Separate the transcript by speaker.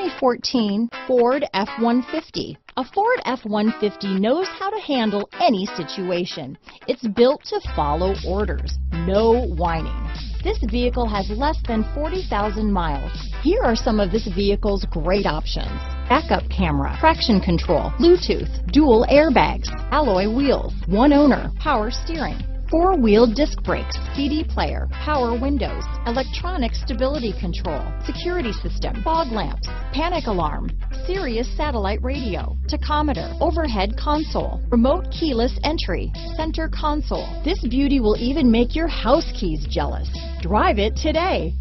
Speaker 1: 2014 Ford F-150. A Ford F-150 knows how to handle any situation. It's built to follow orders, no whining. This vehicle has less than 40,000 miles. Here are some of this vehicle's great options. Backup camera, traction control, Bluetooth, dual airbags, alloy wheels, one owner, power steering, four-wheel disc brakes, CD player, power windows, electronic stability control, security system, fog lamps, panic alarm, Sirius satellite radio, tachometer, overhead console, remote keyless entry, center console. This beauty will even make your house keys jealous. Drive it today.